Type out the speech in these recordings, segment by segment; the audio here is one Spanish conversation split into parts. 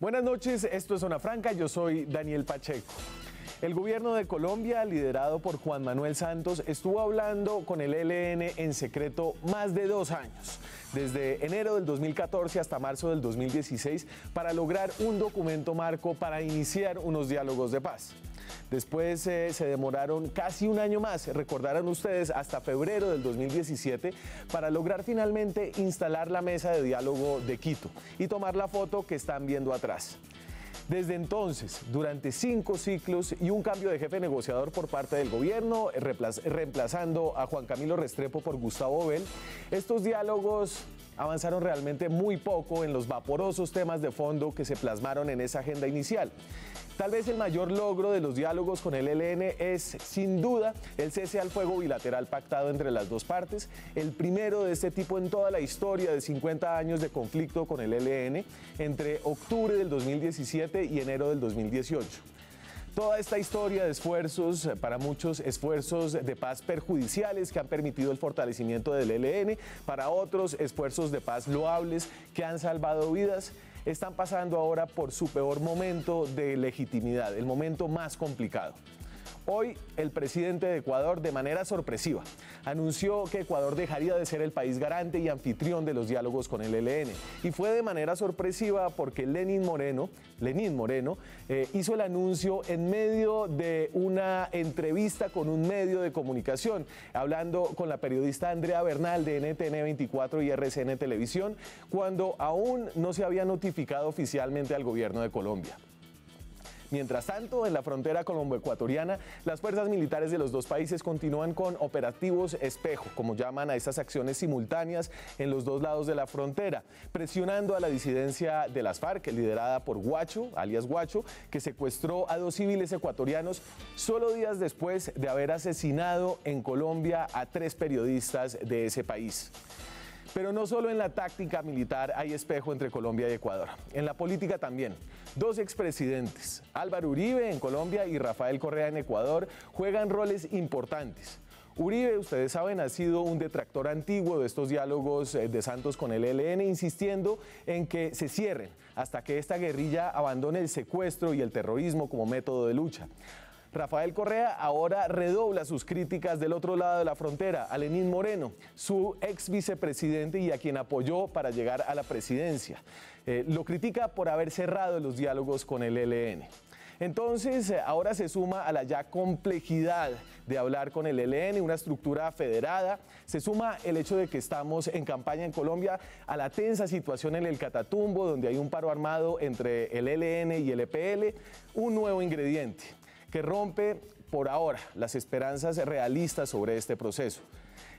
Buenas noches, esto es Zona Franca, yo soy Daniel Pacheco. El gobierno de Colombia, liderado por Juan Manuel Santos, estuvo hablando con el ELN en secreto más de dos años, desde enero del 2014 hasta marzo del 2016, para lograr un documento marco para iniciar unos diálogos de paz. Después eh, se demoraron casi un año más, recordarán ustedes, hasta febrero del 2017, para lograr finalmente instalar la mesa de diálogo de Quito y tomar la foto que están viendo atrás. Desde entonces, durante cinco ciclos y un cambio de jefe negociador por parte del gobierno, reemplazando a Juan Camilo Restrepo por Gustavo Bell, estos diálogos avanzaron realmente muy poco en los vaporosos temas de fondo que se plasmaron en esa agenda inicial. Tal vez el mayor logro de los diálogos con el ELN es, sin duda, el cese al fuego bilateral pactado entre las dos partes, el primero de este tipo en toda la historia de 50 años de conflicto con el ELN, entre octubre del 2017 y enero del 2018. Toda esta historia de esfuerzos, para muchos esfuerzos de paz perjudiciales que han permitido el fortalecimiento del ELN, para otros esfuerzos de paz loables que han salvado vidas, están pasando ahora por su peor momento de legitimidad, el momento más complicado. Hoy el presidente de Ecuador, de manera sorpresiva, anunció que Ecuador dejaría de ser el país garante y anfitrión de los diálogos con el ELN. Y fue de manera sorpresiva porque Lenin Moreno, Lenín Moreno, eh, hizo el anuncio en medio de una entrevista con un medio de comunicación, hablando con la periodista Andrea Bernal de NTN 24 y RCN Televisión, cuando aún no se había notificado oficialmente al gobierno de Colombia. Mientras tanto, en la frontera colombo-ecuatoriana, las fuerzas militares de los dos países continúan con operativos espejo, como llaman a estas acciones simultáneas en los dos lados de la frontera, presionando a la disidencia de las FARC, liderada por Guacho, alias Guacho, que secuestró a dos civiles ecuatorianos solo días después de haber asesinado en Colombia a tres periodistas de ese país. Pero no solo en la táctica militar hay espejo entre Colombia y Ecuador, en la política también. Dos expresidentes, Álvaro Uribe en Colombia y Rafael Correa en Ecuador, juegan roles importantes. Uribe, ustedes saben, ha sido un detractor antiguo de estos diálogos eh, de Santos con el ELN, insistiendo en que se cierren hasta que esta guerrilla abandone el secuestro y el terrorismo como método de lucha. Rafael Correa ahora redobla sus críticas del otro lado de la frontera, a Lenín Moreno, su ex vicepresidente y a quien apoyó para llegar a la presidencia. Eh, lo critica por haber cerrado los diálogos con el ELN. Entonces, eh, ahora se suma a la ya complejidad de hablar con el ELN, una estructura federada. Se suma el hecho de que estamos en campaña en Colombia a la tensa situación en el Catatumbo, donde hay un paro armado entre el ELN y el EPL, un nuevo ingrediente que rompe por ahora las esperanzas realistas sobre este proceso,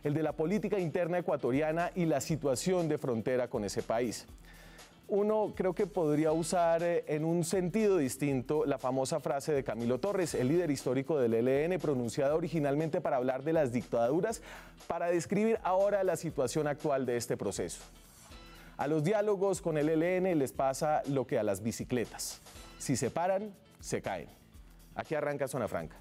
el de la política interna ecuatoriana y la situación de frontera con ese país. Uno creo que podría usar eh, en un sentido distinto la famosa frase de Camilo Torres, el líder histórico del ELN, pronunciada originalmente para hablar de las dictaduras, para describir ahora la situación actual de este proceso. A los diálogos con el ELN les pasa lo que a las bicicletas. Si se paran, se caen. Aquí arranca Zona Franca.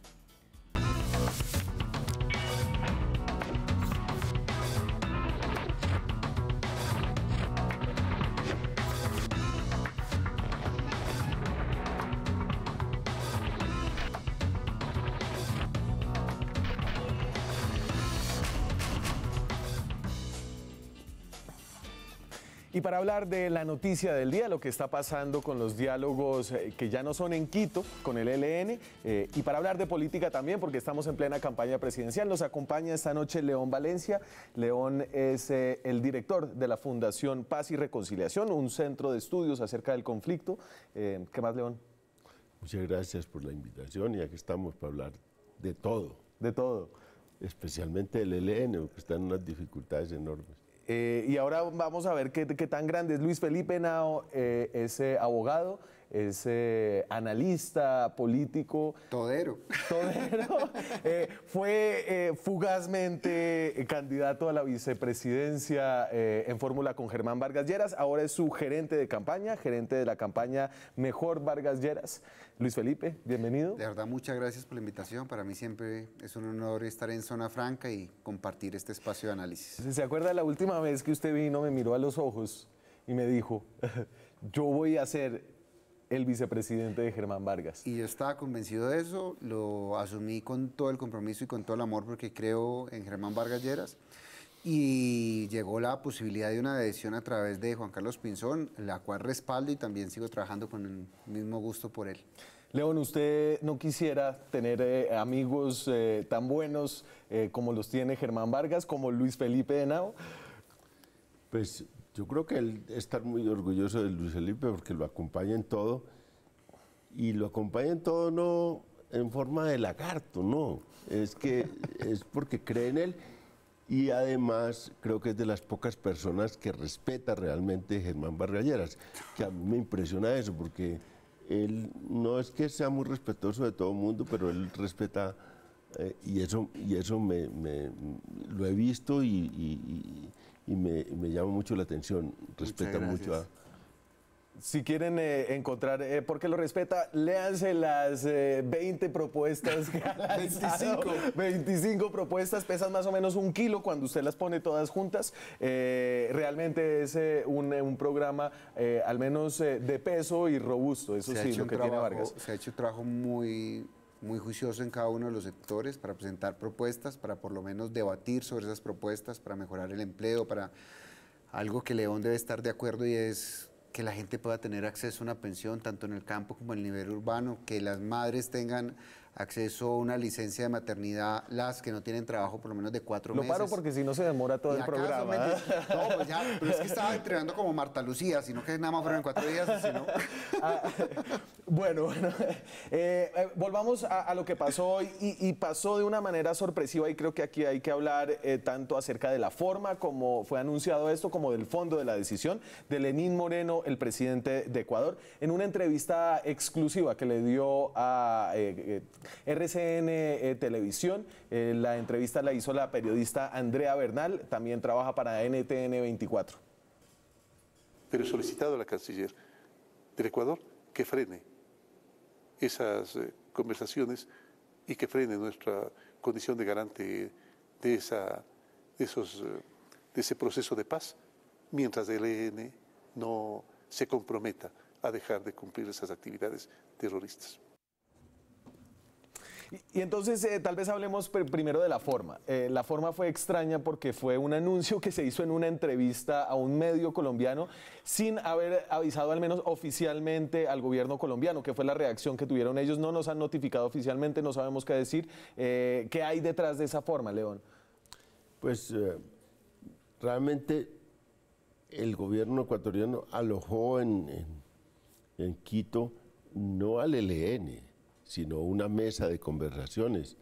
Para hablar de la noticia del día, lo que está pasando con los diálogos eh, que ya no son en Quito con el ELN, eh, y para hablar de política también, porque estamos en plena campaña presidencial, nos acompaña esta noche León Valencia. León es eh, el director de la Fundación Paz y Reconciliación, un centro de estudios acerca del conflicto. ¿Qué más, León? Muchas gracias por la invitación y aquí estamos para hablar de todo. De todo. Especialmente el ELN, que está en unas dificultades enormes. Eh, y ahora vamos a ver qué, tan grande es Luis Felipe Nao, eh, ese abogado, es analista político. Todero. Todero. Eh, fue eh, fugazmente candidato a la vicepresidencia eh, en fórmula con Germán Vargas Lleras. Ahora es su gerente de campaña, gerente de la campaña Mejor Vargas Lleras. Luis Felipe, bienvenido. De verdad, muchas gracias por la invitación. Para mí siempre es un honor estar en Zona Franca y compartir este espacio de análisis. ¿Se acuerda la última vez que usted vino, me miró a los ojos y me dijo, yo voy a ser el vicepresidente de Germán Vargas. Y yo estaba convencido de eso, lo asumí con todo el compromiso y con todo el amor porque creo en Germán Vargas Lleras. Y llegó la posibilidad de una decisión a través de Juan Carlos Pinzón, la cual respaldo y también sigo trabajando con el mismo gusto por él. León, ¿usted no quisiera tener eh, amigos eh, tan buenos eh, como los tiene Germán Vargas, como Luis Felipe de Nao? Pues yo creo que él está muy orgulloso de Luis Felipe porque lo acompaña en todo. Y lo acompaña en todo no en forma de lagarto, no. Es que es porque cree en él. Y además creo que es de las pocas personas que respeta realmente Germán Vargas que a mí me impresiona eso, porque él no es que sea muy respetuoso de todo el mundo, pero él respeta, eh, y eso, y eso me, lo he visto y, me, llama mucho la atención, respeta mucho a si quieren eh, encontrar eh, por qué lo respeta, léanse las 20 propuestas que ha 25. 25 propuestas, pesan más o menos un kilo cuando usted las pone todas juntas. realmente es un, un, programa al menos de peso y robusto, eso sí, lo que tiene Vargas. Se ha hecho un trabajo muy muy juicioso en cada uno de los sectores para presentar propuestas, para por lo menos debatir sobre esas propuestas, para mejorar el empleo, para algo que León debe estar de acuerdo y es que la gente pueda tener acceso a una pensión tanto en el campo como en el nivel urbano, que las madres tengan acceso a una licencia de maternidad, las que no tienen trabajo por lo menos de cuatro meses. Lo paro porque si no se demora todo el programa. No, pues ya, pero es que estaba entrenando como Marta Lucía, sino que nada más fueron en cuatro días, sino... Ah, bueno, bueno eh, eh, volvamos a, lo que pasó hoy y, pasó de una manera sorpresiva y creo que aquí hay que hablar eh, tanto acerca de la forma como fue anunciado esto, como del fondo de la decisión de Lenín Moreno, el presidente de Ecuador, en una entrevista exclusiva que le dio a RCN eh, Televisión. Eh, la entrevista la hizo la periodista Andrea Bernal, también trabaja para NTN 24. Pero he solicitado a la canciller del Ecuador que frene esas eh, conversaciones y que frene nuestra condición de garante de, esa, de, esos, de ese proceso de paz, mientras el ELN no se comprometa a dejar de cumplir esas actividades terroristas. Y, entonces eh, tal vez hablemos primero de la forma. Eh, la forma fue extraña porque fue un anuncio que se hizo en una entrevista a un medio colombiano sin haber avisado al menos oficialmente al gobierno colombiano, que fue la reacción que tuvieron ellos. No nos han notificado oficialmente, no sabemos qué decir. Eh, ¿Qué hay detrás de esa forma, León? Pues realmente el gobierno ecuatoriano alojó en, en, en Quito no al ELN, sino una mesa de conversaciones.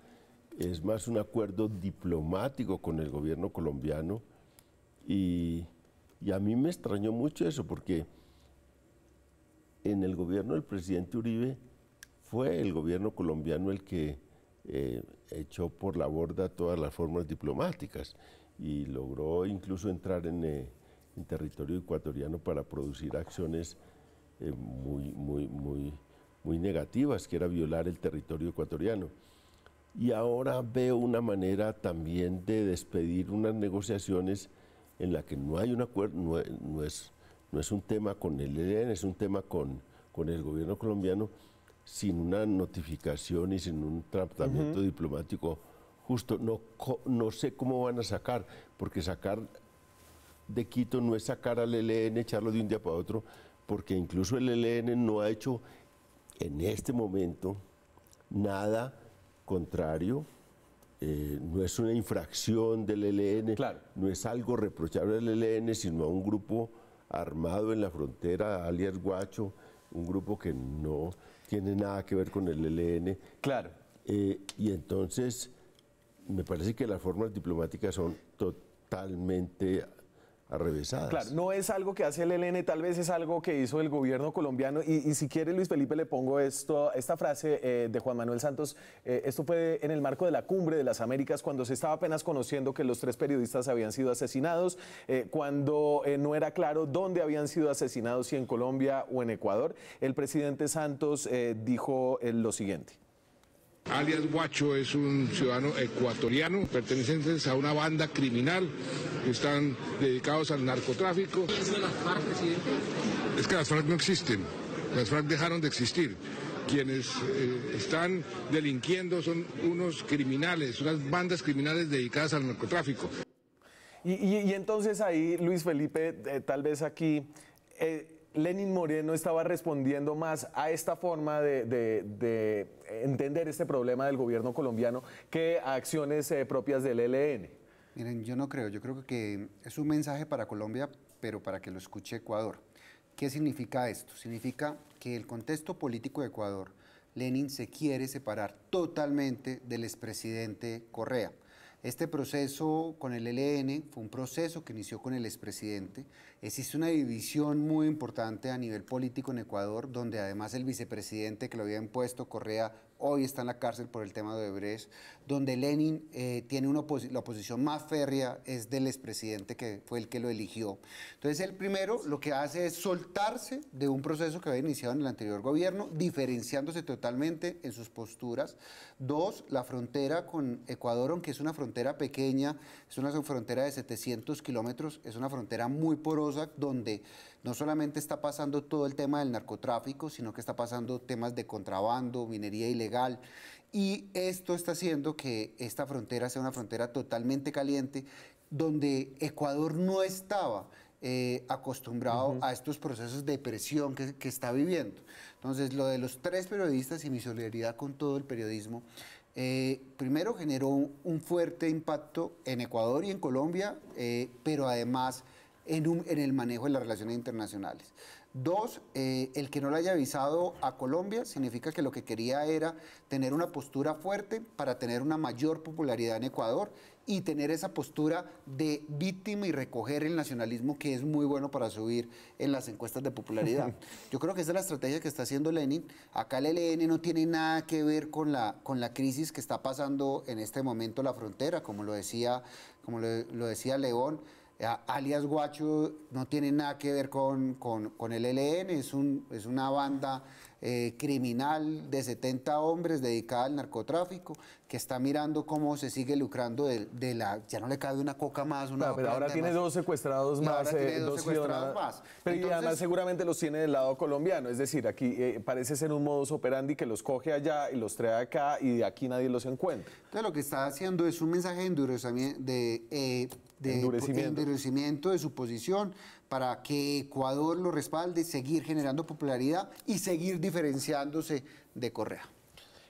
Es más un acuerdo diplomático con el gobierno colombiano y, a mí me extrañó mucho eso porque en el gobierno del presidente Uribe fue el gobierno colombiano el que eh, echó por la borda todas las formas diplomáticas y logró incluso entrar en, eh, territorio ecuatoriano para producir acciones eh, muy, muy, muy muy negativas, que era violar el territorio ecuatoriano. Y ahora veo una manera también de despedir unas negociaciones en la que no hay un acuerdo, no, es, no es un tema con el ELN, es un tema con, con el gobierno colombiano, sin una notificación y sin un tratamiento diplomático justo. No, no sé cómo van a sacar, porque sacar de Quito no es sacar al ELN, echarlo de un día para otro, porque incluso el ELN no ha hecho en este momento nada contrario, eh, no es una infracción del ELN, no es algo reprochable del ELN, sino a un grupo armado en la frontera, alias Guacho, un grupo que no tiene nada que ver con el ELN. Claro. Eh, y entonces, me parece que las formas diplomáticas son totalmente Claro, no es algo que hace el ELN, tal vez es algo que hizo el gobierno colombiano. Y, si quiere, Luis Felipe, le pongo esta frase eh, de Juan Manuel Santos. Eh, esto fue en el marco de la cumbre de las Américas, cuando se estaba apenas conociendo que los tres periodistas habían sido asesinados, eh, cuando no era claro dónde habían sido asesinados, si en Colombia o en Ecuador. El presidente Santos dijo lo siguiente alias Guacho es un ciudadano ecuatoriano pertenecientes a una banda criminal que están dedicados al narcotráfico. ¿Es de las FARC, presidente? Es que las FARC no existen. Las FARC dejaron de existir. Quienes eh, están delinquiendo son unos criminales, unas bandas criminales dedicadas al narcotráfico. Y, entonces ahí, Luis Felipe, eh, tal vez aquí, eh, Lenin Moreno estaba respondiendo más a esta forma de, entender este problema del gobierno colombiano que a acciones propias del ELN. Miren, yo no creo, yo creo que es un mensaje para Colombia, pero para que lo escuche Ecuador. ¿Qué significa esto? Significa que el contexto político de Ecuador, Lenin se quiere separar totalmente del expresidente Correa. Este proceso con el ELN fue un proceso que inició con el expresidente. Existe una división muy importante a nivel político en Ecuador, donde además el vicepresidente que lo había impuesto, Correa, hoy está en la cárcel por el tema de Odebrecht, donde Lenin eh, tiene una la oposición más férrea es del expresidente que fue el que lo eligió. Entonces él primero lo que hace es soltarse de un proceso que había iniciado en el anterior gobierno, diferenciándose totalmente en sus posturas. Dos, la frontera con Ecuador, aunque es una frontera pequeña, es una frontera de 700 kilómetros, es una frontera muy porosa donde no solamente está pasando todo el tema del narcotráfico, sino que está pasando temas de contrabando, minería ilegal. Y esto está haciendo que esta frontera sea una frontera totalmente caliente, donde Ecuador no estaba eh, acostumbrado a estos procesos de presión que, está viviendo. Entonces, lo de los tres periodistas y mi solidaridad con todo el periodismo, eh, primero generó un, fuerte impacto en Ecuador y en Colombia, eh, pero además en, en el manejo de las relaciones internacionales. Dos, eh, el que no le haya avisado a Colombia significa que lo que quería era tener una postura fuerte para tener una mayor popularidad en Ecuador y tener esa postura de víctima y recoger el nacionalismo que es muy bueno para subir en las encuestas de popularidad. Yo creo que esa es la estrategia que está haciendo Lenin. Acá el ELN no tiene nada que ver con la, con la crisis que está pasando en este momento la frontera, como lo decía, como lo decía León alias Guacho no tiene nada que ver con, con, el ELN, es, un, es una banda eh, criminal de 70 hombres dedicada al narcotráfico que está mirando cómo se sigue lucrando de, la... Ya no le cabe una coca más, una... pero ahora tiene dos secuestrados más. Eh, dos, secuestrados más. Pero además seguramente los tiene del lado colombiano, es decir, aquí eh, parece ser un modus operandi que los coge allá y los trae acá y de aquí nadie los encuentra. Entonces lo que está haciendo es un mensaje de endurecimiento, de de endurecimiento. de su posición para que Ecuador lo respalde, seguir generando popularidad y seguir diferenciándose de Correa.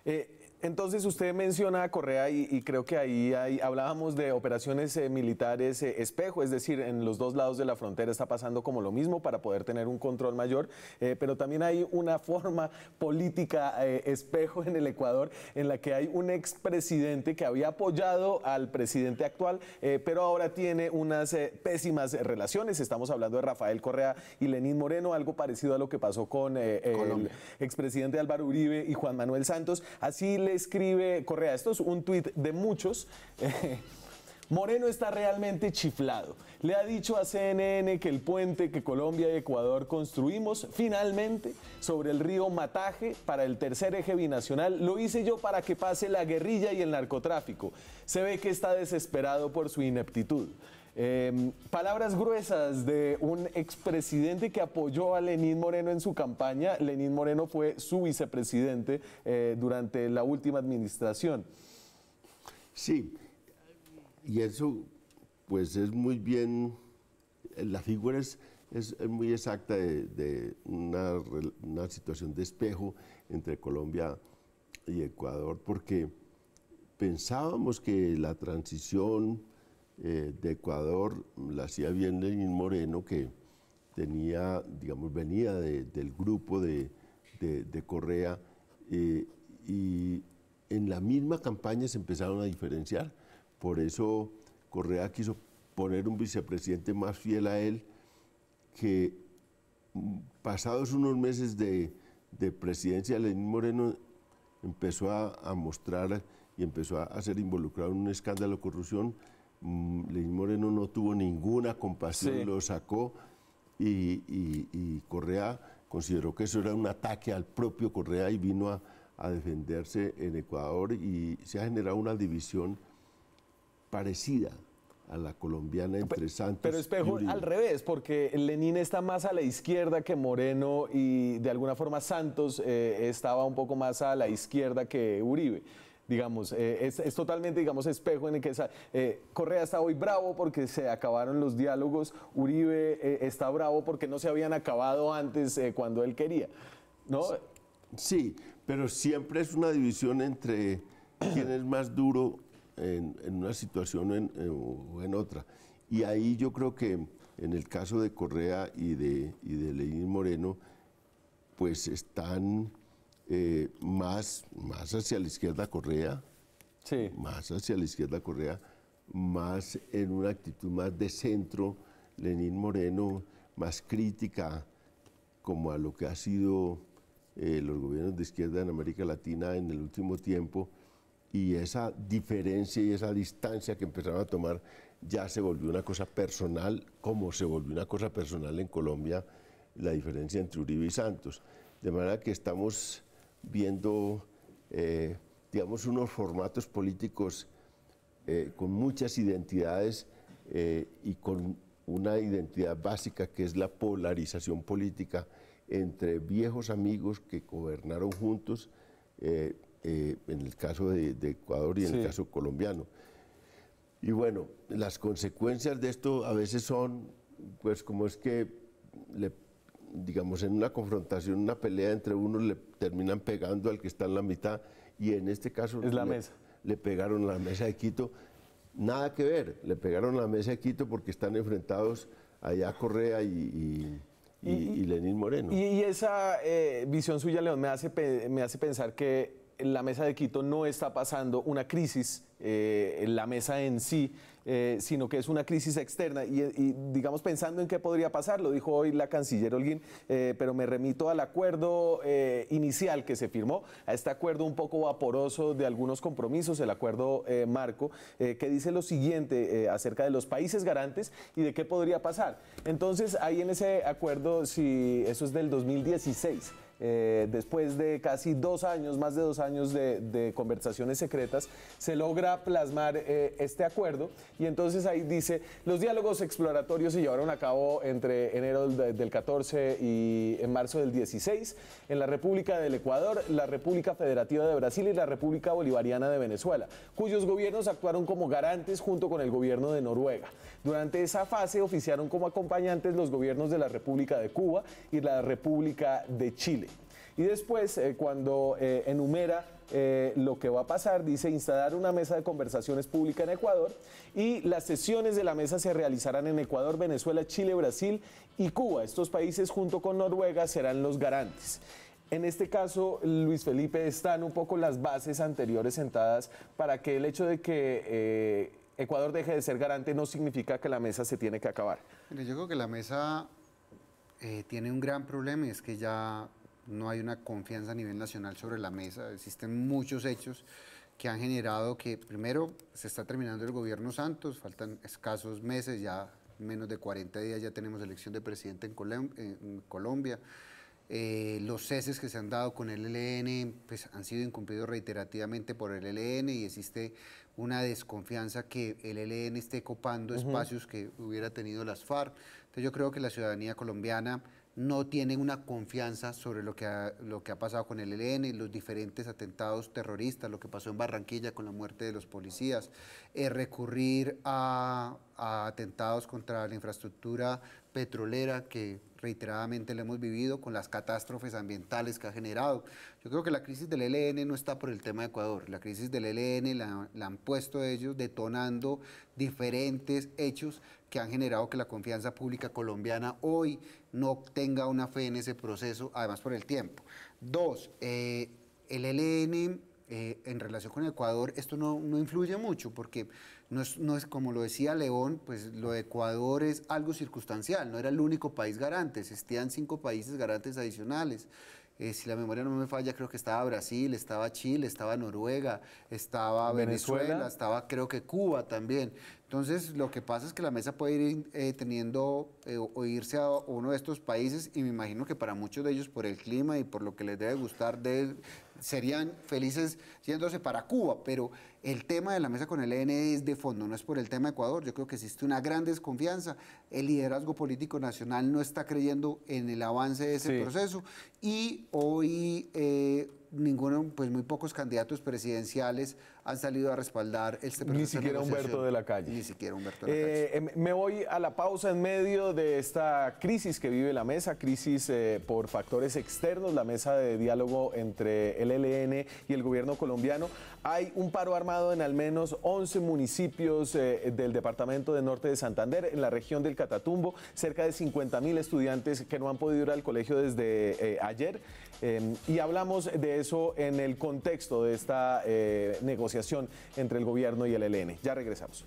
Eh, entonces usted menciona a Correa y, creo que ahí hablábamos de operaciones eh, militares eh, espejo, es decir, en los dos lados de la frontera está pasando como lo mismo para poder tener un control mayor, eh, pero también hay una forma política espejo en el Ecuador en la que hay un expresidente que había apoyado al presidente actual, pero ahora tiene unas pésimas relaciones. Estamos hablando de Rafael Correa y Lenín Moreno, algo parecido a lo que pasó con el expresidente Álvaro Uribe y Juan Manuel Santos. Así le escribe Correa, esto es un tuit de muchos. Moreno está realmente chiflado. Le ha dicho a CNN que el puente que Colombia y Ecuador construimos finalmente sobre el río Mataje para el tercer eje binacional lo hice yo para que pase la guerrilla y el narcotráfico. Se ve que está desesperado por su ineptitud. Em, palabras gruesas de un expresidente que apoyó a Lenín Moreno en su campaña. Lenín Moreno fue su vicepresidente eh, durante la última administración. Sí, y eso pues es muy bien, la figura es, muy exacta de, una, una situación de espejo entre Colombia y Ecuador, porque pensábamos que la transición eh, de Ecuador la hacía bien Lenín Moreno, que tenía, digamos, venía del grupo de, Correa, eh, y en la misma campaña se empezaron a diferenciar. Por eso Correa quiso poner un vicepresidente más fiel a él, que pasados unos meses de, presidencia, Lenín Moreno empezó a, mostrar y empezó a ser involucrado en un escándalo de corrupción Lenín Moreno no tuvo ninguna compasión, lo sacó y, Correa consideró que eso era un ataque al propio Correa y vino a, defenderse en Ecuador y se ha generado una división parecida a la colombiana entre Santos Pero espejo y al revés, porque Lenín está más a la izquierda que Moreno y de alguna forma Santos eh, estaba un poco más a la izquierda que Uribe. Digamos, eh, es, es totalmente, digamos, espejo en el que esa- eh, Correa está hoy bravo porque se acabaron los diálogos, Uribe eh, está bravo porque no se habían acabado antes cuando él quería. ¿No? Sí, pero siempre es una división entre quién es más duro en, en una situación en- en- o en otra. Y ahí yo creo que en el caso de Correa y de, y de Lenín Moreno, pues están eh, más, más hacia la izquierda Correa, Sí. más hacia la izquierda Correa, más en una actitud más de centro, Lenín Moreno, más crítica como a lo que ha sido eh, los gobiernos de izquierda en América Latina en el último tiempo y esa diferencia y esa distancia que empezaron a tomar ya se volvió una cosa personal, como se volvió una cosa personal en Colombia la diferencia entre Uribe y Santos. De manera que estamos viendo, eh, digamos, unos formatos políticos eh, con muchas identidades eh, y con una identidad básica que es la polarización política entre viejos amigos que gobernaron juntos, eh, eh, en el caso de, de Ecuador y en Sí. el caso colombiano. Y bueno, las consecuencias de esto a veces son, pues como es que, le, digamos, en una confrontación, una pelea entre unos le terminan pegando al que está en la mitad y en este caso Es la le, mesa. le pegaron la mesa de Quito. Nada que ver, le pegaron la mesa de Quito porque están enfrentados allá Correa y, y, y- y Lenín Moreno. Y, y esa eh, visión suya, León, me hace, me hace pensar que la mesa de Quito no está pasando una crisis eh, en la mesa en sí, eh, sino que es una crisis externa. Y, digamos, pensando en qué podría pasar, lo dijo hoy la canciller Holguín, eh, pero me remito al acuerdo eh, inicial que se firmó, a este acuerdo un poco vaporoso de algunos compromisos, el acuerdo marco, que dice lo siguiente acerca de los países garantes y de qué podría pasar. Entonces, ahí en ese acuerdo, si eso es del 2016. Eh, después de casi dos años, más de dos años de, conversaciones secretas, se logra plasmar eh, este acuerdo y entonces ahí dice, los diálogos exploratorios se llevaron a cabo entre enero del, del 14 y en marzo del 16 en la República del Ecuador, la República Federativa de Brasil y la República Bolivariana de Venezuela, cuyos gobiernos actuaron como garantes junto con el gobierno de Noruega. Durante esa fase oficiaron como acompañantes los gobiernos de la República de Cuba y la República de Chile. Y después, eh, cuando eh, enumera eh, lo que va a pasar, dice instalar una mesa de conversaciones pública en Ecuador y las sesiones de la mesa se realizarán en Ecuador, Venezuela, Chile, Brasil y Cuba. Estos países junto con Noruega serán los garantes. En este caso, Luis Felipe, están un poco las bases anteriores sentadas para que el hecho de que Ecuador deje de ser garante no significa que la mesa se tiene que acabar. Yo creo que la mesa tiene un gran problema y es que ya no hay una confianza a nivel nacional sobre la mesa. Existen muchos hechos que han generado que, primero, se está terminando el gobierno Santos, faltan escasos meses, ya menos de 40 días ya tenemos elección de presidente en, Colom- en Colombia. Eh, los ceses que se han dado con el ELN pues, han sido incumplidos reiterativamente por el ELN y existe una desconfianza que el ELN esté copando espacios que hubiera tenido las FARC. Entonces yo creo que la ciudadanía colombiana no tiene una confianza sobre lo que ha, lo que ha pasado con el ELN, los diferentes atentados terroristas, lo que pasó en Barranquilla con la muerte de los policías, eh, recurrir a, atentados contra la infraestructura petrolera que reiteradamente lo hemos vivido con las catástrofes ambientales que ha generado. Yo creo que la crisis del ELN no está por el tema de Ecuador, la crisis del ELN la han puesto ellos detonando diferentes hechos que han generado que la confianza pública colombiana hoy no tenga una fe en ese proceso, además por el tiempo. Dos, eh, el ELN eh, en relación con Ecuador, esto no, no influye mucho porque no es, no es como lo decía León, pues lo de Ecuador es algo circunstancial, no era el único país garante, existían cinco países garantes adicionales. Eh, si la memoria no me falla, creo que estaba Brasil, estaba Chile, estaba Noruega, estaba Venezuela. Venezuela, estaba creo que Cuba también. Entonces, lo que pasa es que la mesa puede ir eh, teniendo eh, o irse a uno de estos países y me imagino que para muchos de ellos por el clima y por lo que les debe gustar debe serían felices yéndose para Cuba, pero el tema de la mesa con el ELN es de fondo, no es por el tema de Ecuador. Yo creo que existe una gran desconfianza. El liderazgo político nacional no está creyendo en el avance de ese proceso y hoy eh, ninguno, pues muy pocos candidatos presidenciales han salido a respaldar este proceso. Ni siquiera Humberto de la Calle. Ni siquiera Humberto de la Calle. Eh, em, me voy a la pausa en medio de esta crisis que vive la mesa, crisis eh, por factores externos, la mesa de diálogo entre el ELN y el gobierno colombiano. Hay un paro armado en al menos 11 municipios eh, del departamento de Norte de Santander, en la región del Catatumbo, cerca de 50 mil estudiantes que no han podido ir al colegio desde ayer. Em, y hablamos de eso en el contexto de esta negociación entre el gobierno y el ELN. Ya regresamos.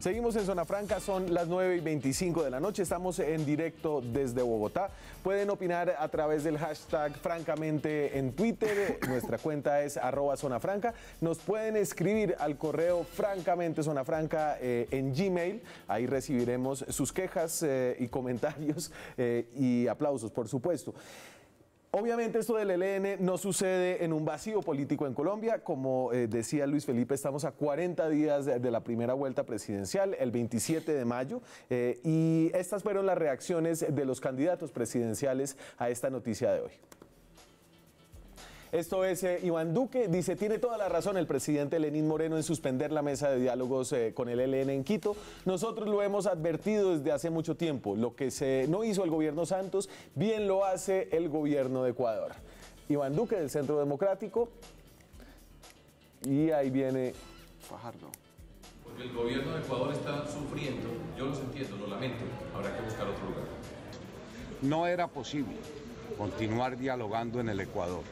Seguimos en Zona Franca, son las 9 y 25 de la noche, estamos en directo desde Bogotá. Pueden opinar a través del hashtag francamente en Twitter, nuestra cuenta es arroba Zona Franca. Nos pueden escribir al correo francamente Zona Franca eh, en Gmail, ahí recibiremos sus quejas eh, y comentarios eh, y aplausos, por supuesto. Obviamente esto del ELN no sucede en un vacío político en Colombia. Como eh, decía Luis Felipe, estamos a 40 días de, la primera vuelta presidencial, el 27 de mayo, eh, y estas fueron las reacciones de los candidatos presidenciales a esta noticia de hoy. Esto es eh, Iván Duque. Dice, tiene toda la razón el presidente Lenín Moreno en suspender la mesa de diálogos eh, con el ELN en Quito. Nosotros lo hemos advertido desde hace mucho tiempo. Lo que se, no hizo el gobierno Santos, bien lo hace el gobierno de Ecuador. Iván Duque del Centro Democrático. Y ahí viene Fajardo. Porque el gobierno de Ecuador está sufriendo, yo los entiendo, lo lamento, habrá que buscar otro lugar. No era posible continuar dialogando en el Ecuador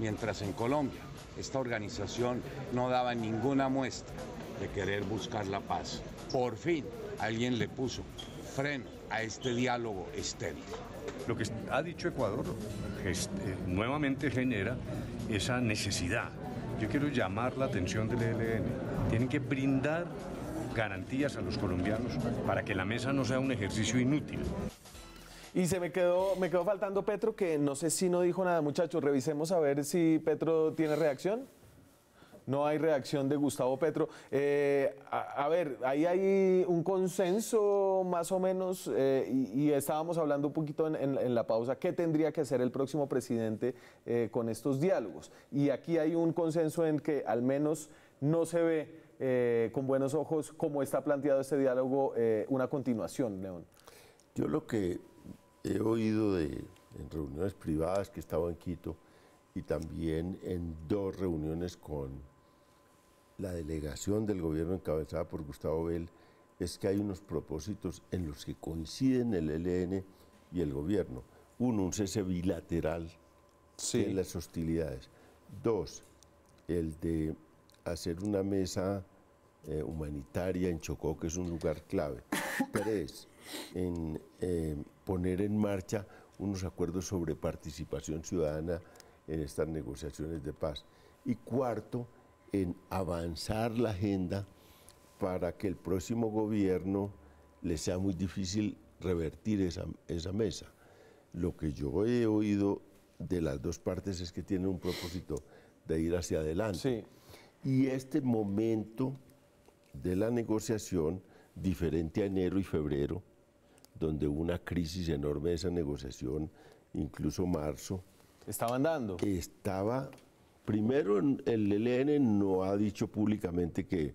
mientras en Colombia esta organización no daba ninguna muestra de querer buscar la paz. Por fin alguien le puso freno a este diálogo estéril. Lo que ha dicho Ecuador eh, nuevamente genera esa necesidad. Yo quiero llamar la atención del ELN. Tienen que brindar garantías a los colombianos para que la mesa no sea un ejercicio inútil. Y se me quedó, me quedó faltando Petro, que no sé si no dijo nada, muchachos. Revisemos a ver si Petro tiene reacción. No hay reacción de Gustavo Petro. Eh, a, ver, ahí hay un consenso más o menos, eh, y, estábamos hablando un poquito en, la pausa, ¿qué tendría que hacer el próximo presidente eh, con estos diálogos? Y aquí hay un consenso en que al menos no se ve con buenos ojos cómo está planteado este diálogo una continuación, León. Yo lo que he oído de, en reuniones privadas que estaba en Quito y también en dos reuniones con la delegación del gobierno encabezada por Gustavo Bell, es que hay unos propósitos en los que coinciden el ELN y el gobierno. Uno, un cese bilateral en las hostilidades. Dos, el de hacer una mesa eh, humanitaria en Chocó, que es un lugar clave. Tres, en eh, poner en marcha unos acuerdos sobre participación ciudadana en estas negociaciones de paz. Y cuarto, en avanzar la agenda para que el próximo gobierno le sea muy difícil revertir esa, esa mesa. Lo que yo he oído de las dos partes es que tienen un propósito de ir hacia adelante. Y este momento de la negociación, diferente a enero y febrero, donde hubo una crisis enorme de esa negociación, incluso marzo. ¿Estaban dando? Estaba, primero el ELN no ha dicho públicamente que,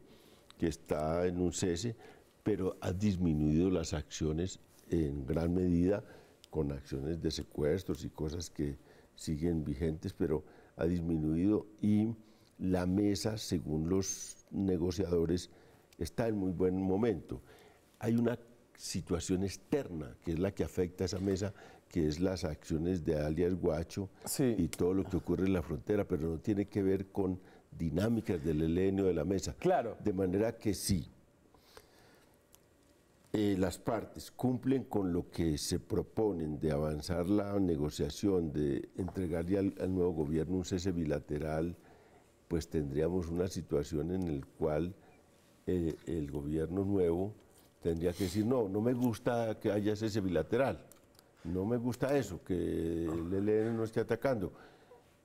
que está en un cese, pero ha disminuido las acciones en gran medida con acciones de secuestros y cosas que siguen vigentes, pero ha disminuido y la mesa, según los negociadores, está en muy buen momento. Hay una situación externa, que es la que afecta a esa mesa, que es las acciones de alias Guacho y todo lo que ocurre en la frontera, pero no tiene que ver con dinámicas del elenio de la mesa. Claro. De manera que sí, eh, las partes cumplen con lo que se proponen de avanzar la negociación, de entregarle al, nuevo gobierno un cese bilateral, pues tendríamos una situación en la cual eh, el gobierno nuevo tendría que decir, no, no me gusta que haya ese bilateral. No me gusta eso, que el ELN no esté atacando.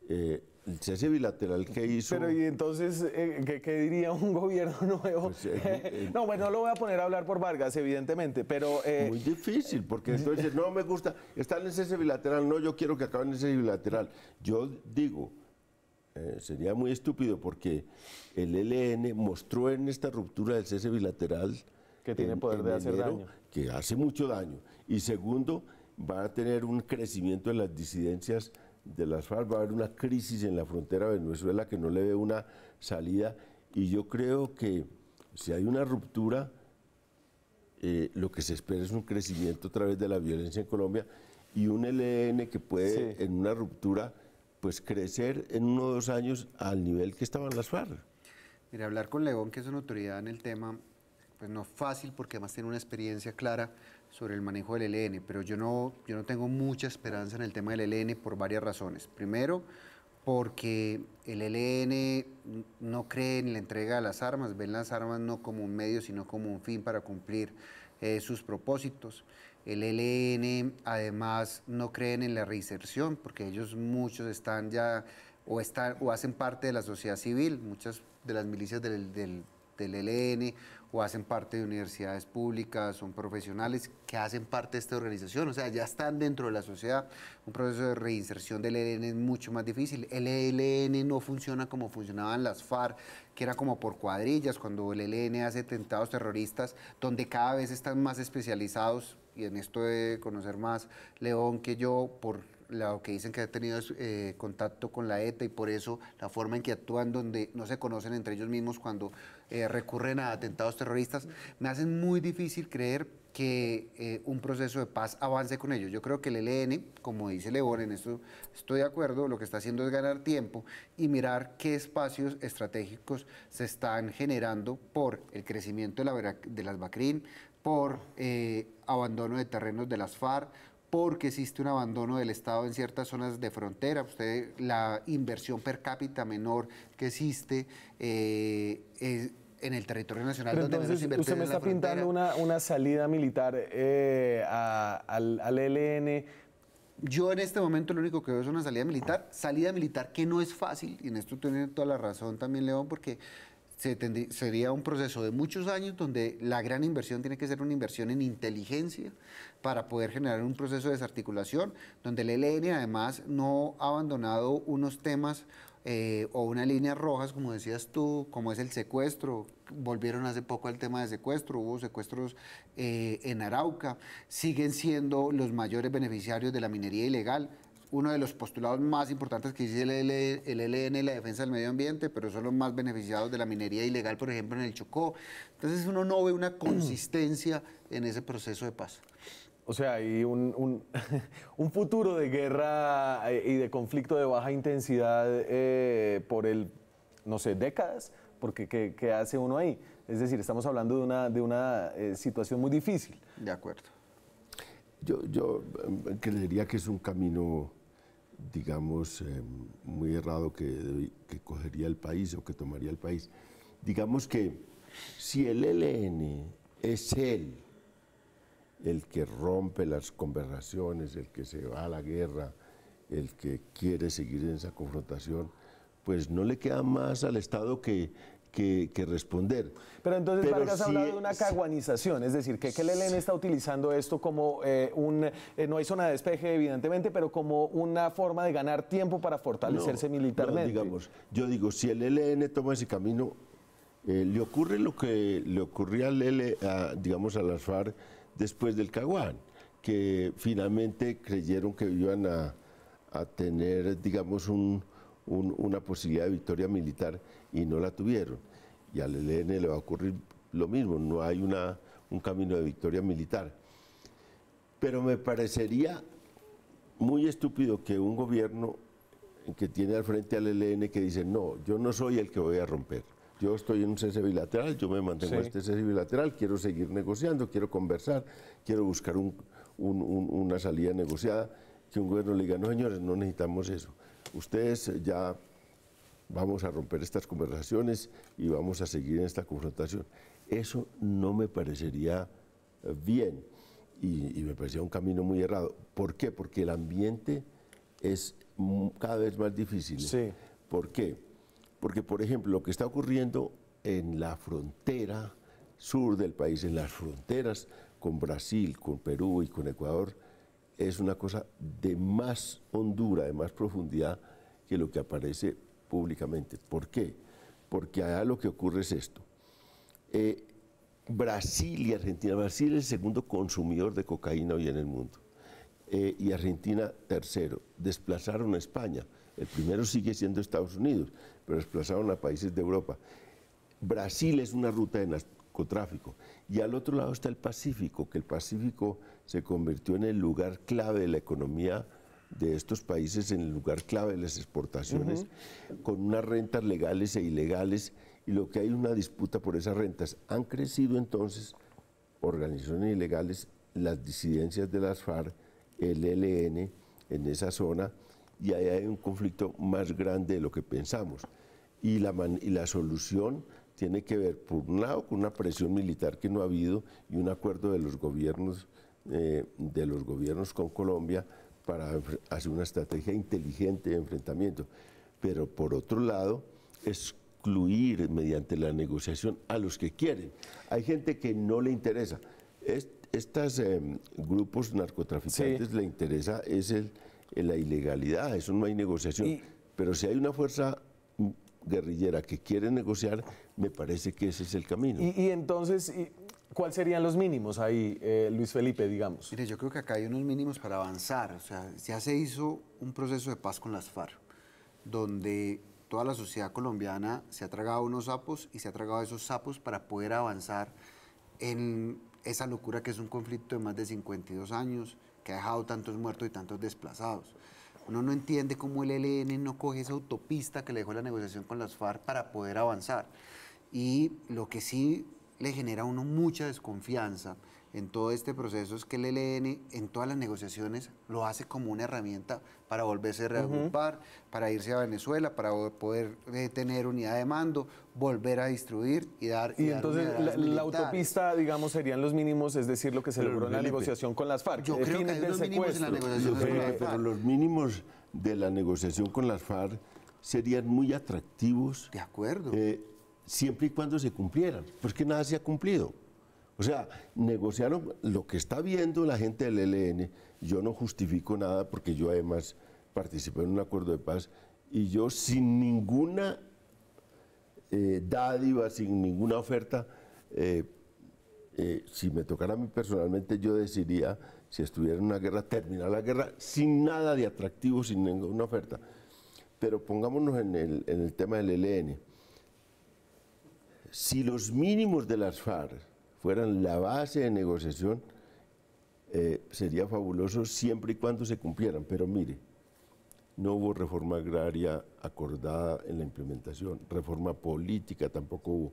Eh, el cese bilateral que hizo... Pero y entonces, eh, ¿qué, qué diría un gobierno nuevo? Pues, eh, eh, no, bueno, no lo voy a poner a hablar por Vargas, evidentemente, pero... Muy difícil, porque entonces no me gusta, está en el cese bilateral, no, yo quiero que acabe en el cese bilateral. Yo digo, sería muy estúpido porque el ELN mostró en esta ruptura del cese bilateral Que tiene poder de hacer daño. que hace mucho daño. Y segundo, va a tener un crecimiento en las disidencias de las FARC, va a haber una crisis en la frontera de Venezuela que no le ve una salida. Y yo creo que si hay una ruptura, eh, lo que se espera es un crecimiento a través de la violencia en Colombia y un ELN que puede Sí. en una ruptura pues crecer en uno o dos años al nivel que estaban las FARC. Mira, hablar con León, que es una autoridad en el tema, pues no fácil porque además tiene una experiencia clara sobre el manejo del ELN, pero yo no, yo no tengo mucha esperanza en el tema del ELN por varias razones. Primero, porque el ELN no cree en la entrega de las armas, ven las armas no como un medio, sino como un fin para cumplir eh, sus propósitos. El ELN además no creen en la reinserción, porque ellos muchos están ya o, están, o hacen parte de la sociedad civil, muchas de las milicias del, del ELN o hacen parte de universidades públicas, son profesionales que hacen parte de esta organización, o sea, ya están dentro de la sociedad. Un proceso de reinserción del ELN es mucho más difícil. El ELN no funciona como funcionaban las FARC, que era como por cuadrillas, cuando el ELN hace atentados terroristas, donde cada vez están más especializados, y en esto de conocer más León que yo, por lo que dicen que ha tenido eh, contacto con la ETA y por eso la forma en que actúan donde no se conocen entre ellos mismos cuando eh, recurren a atentados terroristas, me hacen muy difícil creer que eh, un proceso de paz avance con ellos. Yo creo que el ELN, como dice León, en esto estoy de acuerdo, lo que está haciendo es ganar tiempo y mirar qué espacios estratégicos se están generando por el crecimiento de, las BACRIM, por eh, abandono de terrenos de las FARC, porque existe un abandono del Estado en ciertas zonas de frontera. Usted, la inversión per cápita menor que existe eh, es en el territorio nacional, Pero donde menos entonces invierte usted me está pintando una, una salida militar eh, a- al, al ELN. Yo en este momento lo único que veo es una salida militar, salida militar que no es fácil, y en esto tiene toda la razón también León, porque se sería un proceso de muchos años donde la gran inversión tiene que ser una inversión en inteligencia para poder generar un proceso de desarticulación, donde el ELN además no ha abandonado unos temas eh, o unas líneas rojas, como decías tú, como es el secuestro. Volvieron hace poco al tema de secuestro, hubo secuestros eh, en Arauca, siguen siendo los mayores beneficiarios de la minería ilegal. Uno de los postulados más importantes que dice el, el ELN es la defensa del medio ambiente, pero son los más beneficiados de la minería ilegal, por ejemplo, en el Chocó. Entonces uno no ve una consistencia en ese proceso de paz. O sea, hay un, un- un futuro de guerra eh, y de conflicto de baja intensidad eh, por el, no sé, décadas, porque ¿qué, qué hace uno ahí? Es decir, estamos hablando de una, de una eh, situación muy difícil. De acuerdo. Yo, yo creería que es un camino, digamos, eh, muy errado que, que cogería el país o que tomaría el país. Digamos que si el ELN es él el que rompe las conversaciones, el que se va a la guerra, el que quiere seguir en esa confrontación, pues no le queda más al Estado que, que- que responder. Pero entonces Pero Vargas habla de una caguanización, es decir, que, que el ELN está utilizando esto como eh, un, eh, no hay zona de despeje evidentemente, pero como una forma de ganar tiempo para fortalecerse No, militarmente. no, digamos, yo digo, si el ELN toma ese camino, eh, le ocurre lo que le ocurría al L, a, digamos, a las FARC después del Caguán, que finalmente creyeron que iban a, tener, digamos, un- un- una posibilidad de victoria militar y no la tuvieron. Y al ELN le va a ocurrir lo mismo, no hay una, un camino de victoria militar. Pero me parecería muy estúpido que un gobierno que tiene al frente al ELN que dice, no, yo no soy el que voy a romper. Yo estoy en un cese bilateral, yo me mantengo en Sí. este cese bilateral, quiero seguir negociando, quiero conversar, quiero buscar un- un- un- una salida negociada. Que un gobierno le diga, no señores, no necesitamos eso. Ustedes eh, ya vamos a romper estas conversaciones y vamos a seguir en esta confrontación. Eso no me parecería eh, bien. y, y me parecía un camino muy errado. ¿Por qué? Porque el ambiente es cada vez más difícil. Sí. ¿Por qué? Porque, por ejemplo, lo que está ocurriendo en la frontera sur del país, en las fronteras con Brasil, con Perú y con Ecuador, es una cosa de más hondura, de más profundidad que lo que aparece públicamente. ¿Por qué? Porque allá lo que ocurre es esto. Eh, Brasil y Argentina, Brasil es el segundo consumidor de cocaína hoy en el mundo. Eh, y Argentina tercero. Desplazaron a España. El primero sigue siendo Estados Unidos, pero desplazaron a países de Europa. Brasil es una ruta de narcotráfico. Y al otro lado está el Pacífico, que el Pacífico se convirtió en el lugar clave de la economía de estos países, en el lugar clave de las exportaciones, con unas rentas legales e ilegales, y lo que hay es una disputa por esas rentas. Han crecido entonces organizaciones ilegales, las disidencias de las FARC, el ELN en esa zona, y ahí hay un conflicto más grande de lo que pensamos. Y la, man- y la solución tiene que ver, por un lado, con una presión militar que no ha habido y un acuerdo de los gobiernos, eh, de los gobiernos con Colombia para hacer una estrategia inteligente de enfrentamiento. Pero por otro lado, excluir mediante la negociación a los que quieren. Hay gente que no le interesa. Estos grupos narcotraficantes le interesa es el, el- la ilegalidad, eso no hay negociación. Y- Pero si hay una fuerza guerrillera que quiere negociar, me parece que ese es el camino. Y, y entonces, y, ¿cuáles serían los mínimos ahí, eh, Luis Felipe, digamos? Mire, yo creo que acá hay unos mínimos para avanzar. O sea, ya se hizo un proceso de paz con las FARC, donde toda la sociedad colombiana se ha tragado unos sapos y se ha tragado esos sapos para poder avanzar en esa locura que es un conflicto de más de 52 años, que ha dejado tantos muertos y tantos desplazados. Uno no entiende cómo el ELN no coge esa autopista que le dejó la negociación con las FARC para poder avanzar. Y lo que sí le genera a uno mucha desconfianza en todo este proceso es que el ELN en todas las negociaciones lo hace como una herramienta para volverse a reagrupar, para irse a Venezuela, para poder eh, tener unidad de mando, volver a distribuir y dar Y entonces la, autopista, digamos, serían los mínimos, es decir, lo que se Pero, logró en la negociación con las FARC. yo creo que hay unos mínimos en la negociación Pero, con las pero FARC. los mínimos de la negociación con las FARC serían muy atractivos De acuerdo. eh, siempre y cuando se cumplieran, pues que nada se ha cumplido. O sea, negociaron lo que está viendo la gente del ELN, yo no justifico nada porque yo además participé en un acuerdo de paz y yo sin ninguna eh, dádiva, sin ninguna oferta, eh, eh, si me tocara a mí personalmente, yo decidiría, si estuviera en una guerra, terminar la guerra sin nada de atractivo, sin ninguna oferta. Pero pongámonos en el, tema del ELN. Si los mínimos de las FARC fueran la base de negociación, eh, sería fabuloso siempre y cuando se cumplieran. Pero mire, no hubo reforma agraria acordada en la implementación, reforma política tampoco hubo.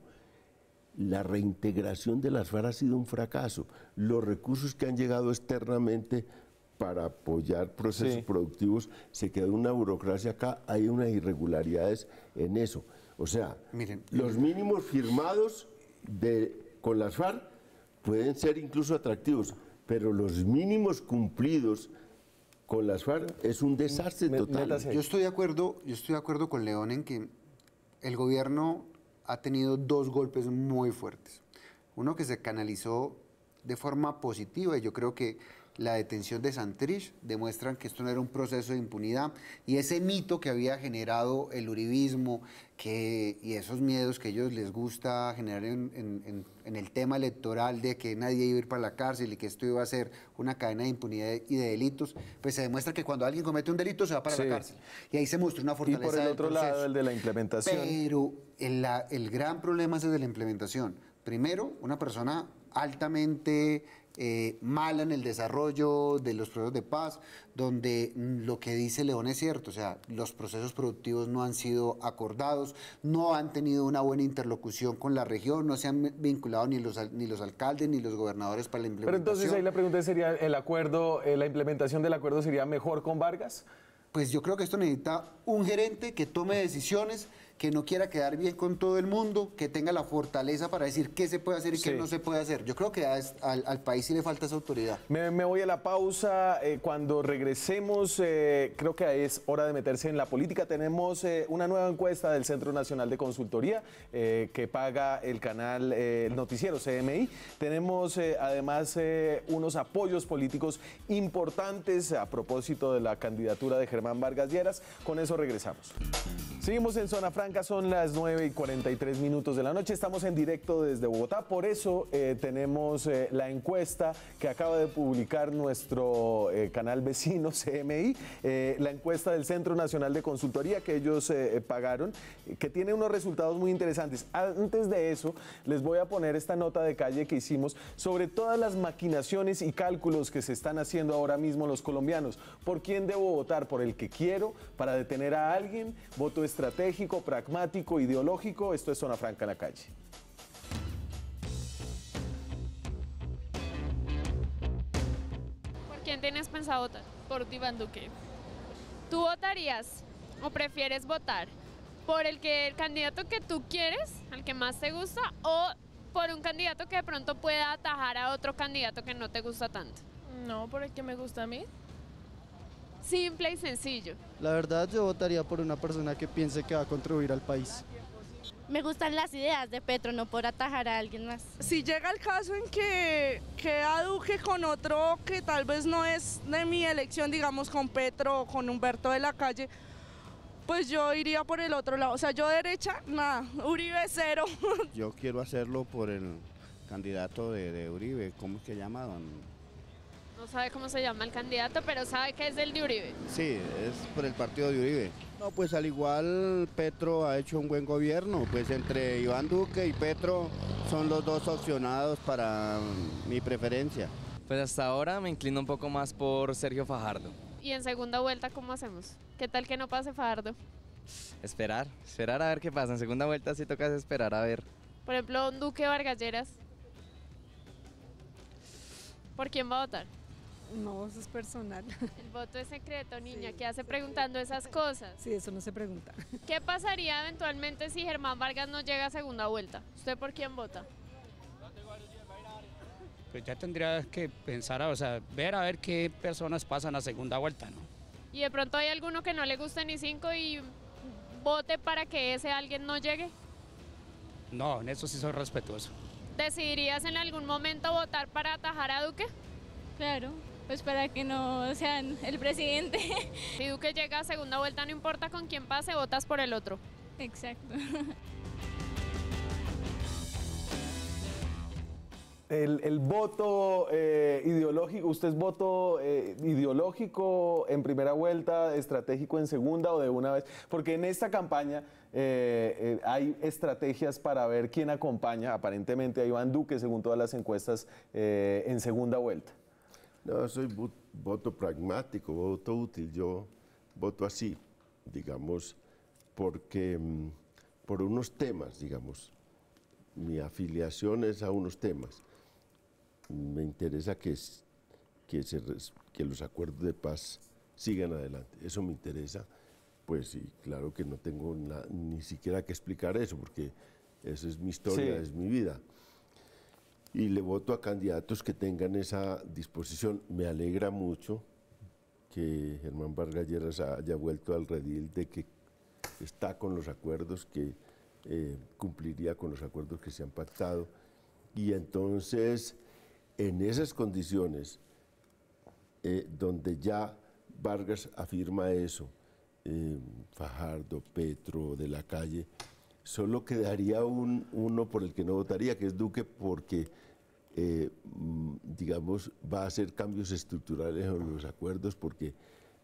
La reintegración de las FARC ha sido un fracaso. Los recursos que han llegado externamente para apoyar procesos Sí. productivos, se quedó una burocracia acá, hay unas irregularidades en eso. O sea, Miren, los mínimos firmados de, con las FARC pueden ser incluso atractivos, pero los mínimos cumplidos con las FARC es un desastre Me- total. Yo estoy de acuerdo, yo estoy de acuerdo con León en que el gobierno ha tenido dos golpes muy fuertes. Uno que se canalizó de forma positiva y yo creo que la detención de Santrich demuestran que esto no era un proceso de impunidad y ese mito que había generado el uribismo que, y esos miedos que a ellos les gusta generar en, en- el tema electoral de que nadie iba a ir para la cárcel y que esto iba a ser una cadena de impunidad y de delitos, pues se demuestra que cuando alguien comete un delito se va para Sí. la cárcel. Y ahí se muestra una Y fortaleza por el del otro proceso. lado, el de la implementación. Pero el, la- el gran problema es el de la implementación. Primero, una persona altamente eh, mala en el desarrollo de los procesos de paz, donde mm, lo que dice León es cierto, o sea, los procesos productivos no han sido acordados, no han tenido una buena interlocución con la región, no se han vinculado ni los, ni los alcaldes ni los gobernadores para la Pero implementación. entonces ahí la pregunta sería, ¿el acuerdo, eh, la implementación del acuerdo sería mejor con Vargas? Pues yo creo que esto necesita un gerente que tome decisiones, que no quiera quedar bien con todo el mundo, que tenga la fortaleza para decir qué se puede hacer y qué no se puede hacer. Yo creo que es- al, al país sí le falta esa autoridad. Me, me voy a la pausa. eh, cuando regresemos, eh, creo que es hora de meterse en la política. Tenemos eh, una nueva encuesta del Centro Nacional de Consultoría que paga el canal, el noticiero CMI. Tenemos además unos apoyos políticos importantes a propósito de la candidatura de Germán Vargas Lleras. Con eso regresamos. Seguimos en Zona Franca, son las 9 y 43 minutos de la noche. Estamos en directo desde Bogotá, por eso eh, tenemos eh, la encuesta que acaba de publicar nuestro eh, canal vecino CMI, eh, la encuesta del Centro Nacional de Consultoría que ellos eh, pagaron, eh, que tiene unos resultados muy interesantes. Antes de eso, les voy a poner esta nota de calle que hicimos sobre todas las maquinaciones y cálculos que se están haciendo ahora mismo los colombianos. ¿Por quién debo votar? ¿Por el que quiero? ¿Para detener a alguien? ¿Voto estratégico, pragmático, ideológico? Esto es Zona Franca en la calle. ¿Por quién tienes pensado votar? Por Iván Duque. ¿Tú votarías o prefieres votar por el que el candidato que tú quieres, al que más te gusta, o por un candidato que de pronto pueda atajar a otro candidato que no te gusta tanto? No, por el que me gusta a mí. Simple y sencillo. La verdad yo votaría por una persona que piense que va a contribuir al país. Me gustan las ideas de Petro, no por atajar a alguien más. Si llega el caso en que queda Duque con otro que tal vez no es de mi elección, digamos con Petro o con Humberto de la Calle, pues yo iría por el otro lado. O sea, yo derecha, nada, Uribe cero. Yo quiero hacerlo por el candidato de, de Uribe, ¿cómo es que llama? Don- No sabe cómo se llama el candidato, pero sabe que es el de Uribe. Sí, es por el partido de Uribe. No, pues al igual Petro ha hecho un buen gobierno, pues entre Iván Duque y Petro son los dos opcionados para mi preferencia. Pues hasta ahora me inclino un poco más por Sergio Fajardo. Y en segunda vuelta, ¿cómo hacemos? ¿Qué tal que no pase Fajardo? Esperar, esperar a ver qué pasa. En segunda vuelta sí toca esperar a ver. Por ejemplo, un Duque Vargas Lleras. ¿Por quién va a votar? No, eso es personal. El voto es secreto, niña. ¿Qué hace preguntando esas cosas? Sí, eso no se pregunta. ¿Qué pasaría eventualmente si Germán Vargas no llega a segunda vuelta? ¿Usted por quién vota? Pues ya tendría que pensar, o sea, ver a ver qué personas pasan a segunda vuelta, ¿no? Y de pronto hay alguno que no le guste ni cinco y vote para que ese alguien no llegue. No, en eso sí soy respetuoso. ¿Decidirías en algún momento votar para atajar a Duque? Claro, pues para que no sean el presidente. Si Duque llega a segunda vuelta, no importa con quién pase, votas por el otro. Exacto. El, el voto eh, ideológico, ¿usted es voto eh, ideológico en primera vuelta, estratégico en segunda o de una vez? Porque en esta campaña eh, eh, hay estrategias para ver quién acompaña aparentemente a Iván Duque, según todas las encuestas, eh, en segunda vuelta. No, soy vo- voto pragmático, voto útil. Yo voto así, digamos, porque mm, por unos temas, digamos, mi afiliación es a unos temas. Me interesa que, que, se res- que los acuerdos de paz sigan adelante. Eso me interesa. Pues sí, claro que no tengo na- ni siquiera que explicar eso, porque eso es mi historia, Sí. es mi vida y le voto a candidatos que tengan esa disposición. Me alegra mucho que Germán Vargas Lleras haya vuelto al redil de que está con los acuerdos, que eh, cumpliría con los acuerdos que se han pactado. Y entonces, en esas condiciones, eh, donde ya Vargas afirma eso, eh, Fajardo, Petro, de la calle, solo quedaría un, uno por el que no votaría, que es Duque, porque, eh, mm, digamos, va a hacer cambios estructurales en los acuerdos, porque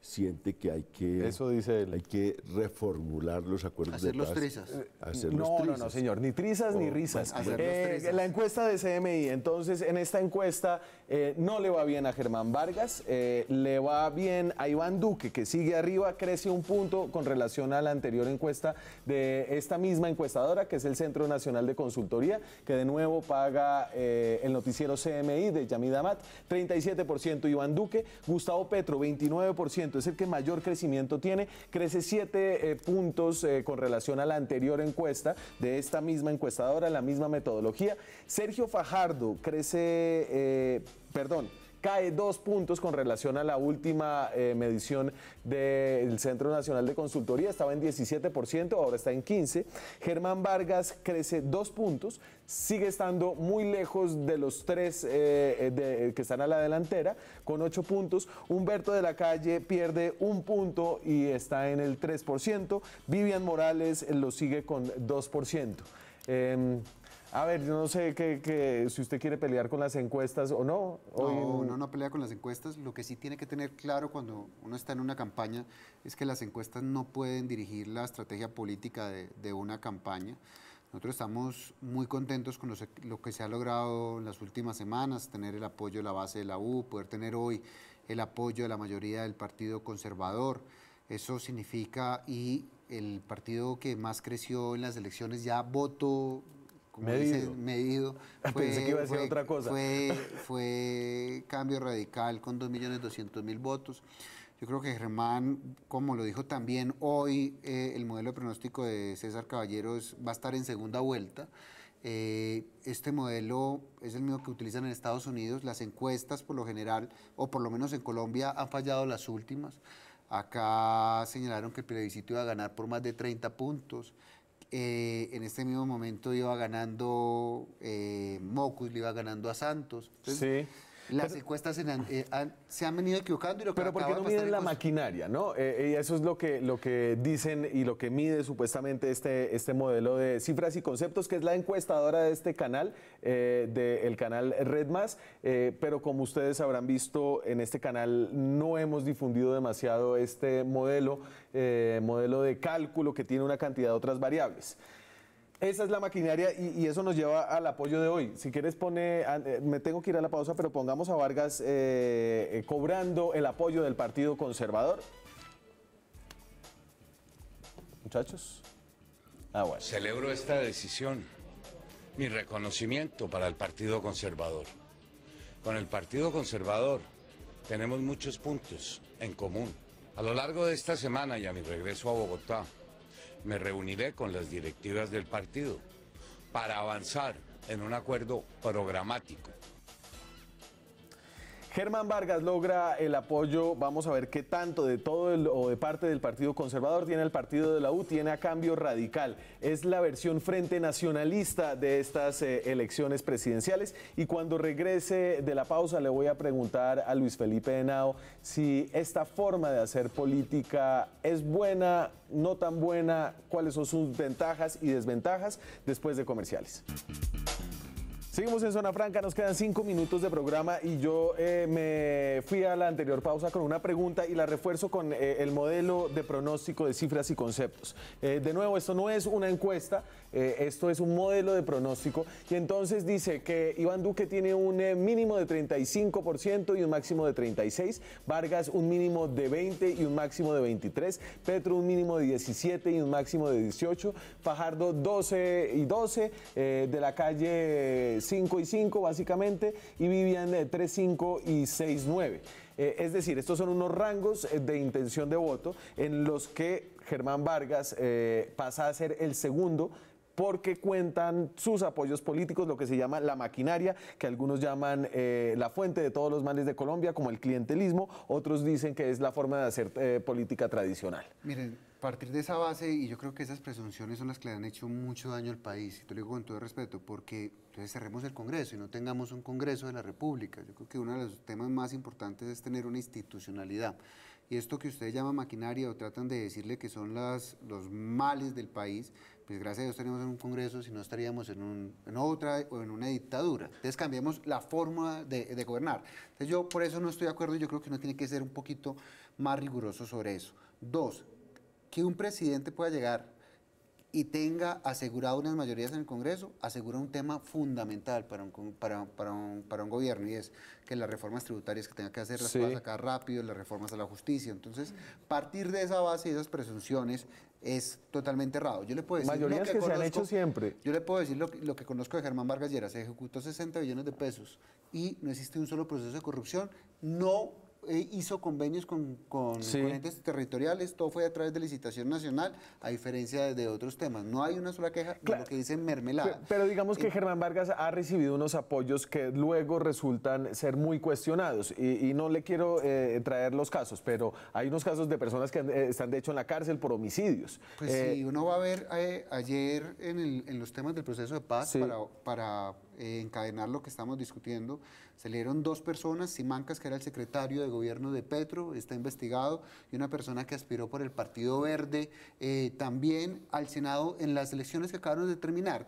siente que hay que, Eso dice él. hay que reformular los acuerdos de Hacerlos paz. trizas. Hacerlos no, no, no, trizas. señor, ni trizas ni O, risas. bueno, hacerlos Eh, trizas. la encuesta de CMI, entonces en esta encuesta eh, no le va bien a Germán Vargas, eh, le va bien a Iván Duque, que sigue arriba, crece un punto con relación a la anterior encuesta de esta misma encuestadora, que es el Centro Nacional de Consultoría, que de nuevo paga eh, el noticiero CMI de Yamid Amat, 37% Iván Duque, Gustavo Petro, 29%, crecimiento, es el que mayor crecimiento tiene, crece 7 puntos eh, con relación a la anterior encuesta de esta misma encuestadora, la misma metodología. Sergio Fajardo crece, eh, perdón, cae dos puntos con relación a la última eh, medición del Centro Nacional de Consultoría, estaba en 17%, ahora está en 15%. Germán Vargas crece dos puntos, sigue estando muy lejos de los tres eh, de- que están a la delantera, con ocho puntos. Humberto de la Calle pierde un punto y está en el 3%. Vivian Morales lo sigue con 2%. Em, a ver, yo no sé que, que si usted quiere pelear con las encuestas o no. Hoy- No, no pelea con las encuestas. Lo que sí tiene que tener claro cuando uno está en una campaña es que las encuestas no pueden dirigir la estrategia política de, de una campaña. Nosotros estamos muy contentos con lo que se ha logrado en las últimas semanas, tener el apoyo de la base de la U, poder tener hoy el apoyo de la mayoría del Partido Conservador. Eso significa, y el partido que más creció en las elecciones ya voto como Medido. dicen, medido. Pensé que iba a decir otra cosa. Fue, fue cambio radical con 2.200.000 votos. Yo creo que Germán, como lo dijo también hoy, eh, el modelo de pronóstico de César Caballeros va a estar en segunda vuelta. Eh, este modelo es el mismo que utilizan en Estados Unidos. Las encuestas, por lo general, o por lo menos en Colombia, han fallado las últimas. Acá señalaron que el plebiscito iba a ganar por más de 30 puntos. Eh, en este mismo momento iba ganando eh, Mocus, le iba ganando a Santos. Entonces, Las encuestas en- eh, han- se han venido equivocando y lo que Pero porque no miden en la maquinaria, ¿no? Eh, y eso es lo que, lo que dicen y lo que mide supuestamente este, este modelo de cifras y conceptos, que es la encuestadora de este canal, eh, del canal Red Más. Eh, pero como ustedes habrán visto, en este canal no hemos difundido demasiado este modelo, eh, modelo de cálculo que tiene una cantidad de otras variables. Esa es la maquinaria y, eso nos lleva al apoyo de hoy. Si quieres pone, eh, me tengo que ir a la pausa, pero pongamos a Vargas eh, eh, cobrando el apoyo del Partido Conservador. Muchachos. Ah, bueno. Celebro esta decisión. Mi reconocimiento para el Partido Conservador. Con el Partido Conservador tenemos muchos puntos en común. A lo largo de esta semana y a mi regreso a Bogotá, me reuniré con las directivas del partido para avanzar en un acuerdo programático Germán Vargas logra el apoyo, vamos a ver qué tanto de todo el- o de parte del Partido Conservador tiene el Partido de la U, tiene a cambio radical. Es la versión frente nacionalista de estas eh, elecciones presidenciales y cuando regrese de la pausa le voy a preguntar a Luis Felipe Henao si esta forma de hacer política es buena, no tan buena, cuáles son sus ventajas y desventajas después de comerciales. Seguimos en Zona Franca, nos quedan cinco minutos de programa y yo eh, me fui a la anterior pausa con una pregunta y la refuerzo con eh, el modelo de pronóstico de cifras y conceptos. Eh, de nuevo, esto no es una encuesta, eh, esto es un modelo de pronóstico. Y entonces dice que Iván Duque tiene un eh, mínimo de 35% y un máximo de 36%, Vargas un mínimo de 20 y un máximo de 23%, Petro un mínimo de 17 y un máximo de 18%, Fajardo 12 y 12, eh, de la calle 5 y 5 básicamente, y Vivian eh, 3, 5 y 6, 9. Eh, es decir, estos son unos rangos eh, de intención de voto en los que Germán Vargas pasa a ser el segundo porque cuentan sus apoyos políticos, lo que se llama la maquinaria, que algunos llaman eh, la fuente de todos los males de Colombia, como el clientelismo, otros dicen que es la forma de hacer eh, política tradicional. Miren, a partir de esa base, y yo creo que esas presunciones son las que le han hecho mucho daño al país, y te lo digo con todo respeto, porque entonces cerremos el Congreso y no tengamos un Congreso de la República. Yo creo que uno de los temas más importantes es tener una institucionalidad. Y esto que ustedes llaman maquinaria o tratan de decirle que son las, los males del país, pues gracias a Dios tenemos un Congreso, si no estaríamos en, un- en otra o en una dictadura. Entonces cambiemos la forma de, de gobernar. Entonces yo por eso no estoy de acuerdo y yo creo que uno tiene que ser un poquito más riguroso sobre eso. Dos, que un presidente pueda llegar y tenga asegurado unas mayorías en el Congreso, asegura un tema fundamental para un, para, para un, para un gobierno y es que las reformas tributarias que tenga que hacer las Sí. pueda sacar rápido, las reformas a la justicia. Entonces, partir de esa base y esas presunciones es totalmente errado. Yo le puedo decir Mayorías lo que, se han conozco- hecho siempre. yo le puedo decir lo, que- lo que conozco de Germán Vargas Lleras. Se ejecutó 60 billones de pesos y no existe un solo proceso de corrupción. No hizo convenios con, con, Sí. con entes territoriales, todo fue a través de licitación nacional, a diferencia de, otros temas. No hay una sola queja de lo que dicen mermelada. Pe- Pero digamos que Eh, Germán Vargas ha recibido unos apoyos que luego resultan ser muy cuestionados. Y, y no le quiero eh, traer los casos, pero hay unos casos de personas que eh, están de hecho en la cárcel por homicidios. Pues Eh, sí, uno va a ver eh, ayer en, el- en los temas del proceso de paz Sí. para, para eh, encadenar lo que estamos discutiendo. Dieron dos personas, Simancas, que era el secretario de gobierno de Petro, está investigado, y una persona que aspiró por el Partido Verde eh, también al Senado en las elecciones que acabaron de terminar.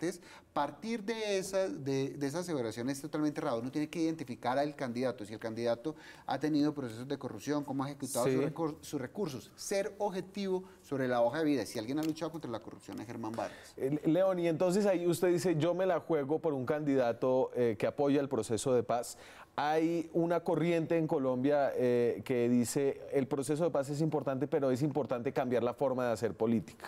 Partir de esa, de, de esa aseveración es totalmente errado. Uno tiene que identificar al candidato. Si el candidato ha tenido procesos de corrupción, cómo ha ejecutado Sí. sus, recur- sus recursos, ser objetivo sobre la hoja de vida. Si alguien ha luchado contra la corrupción es Germán Vargas. Eh, León, y entonces ahí usted dice, yo me la juego por un candidato eh, que apoya el proceso de paz. Hay una corriente en Colombia eh, que dice, el proceso de paz es importante, pero es importante cambiar la forma de hacer política.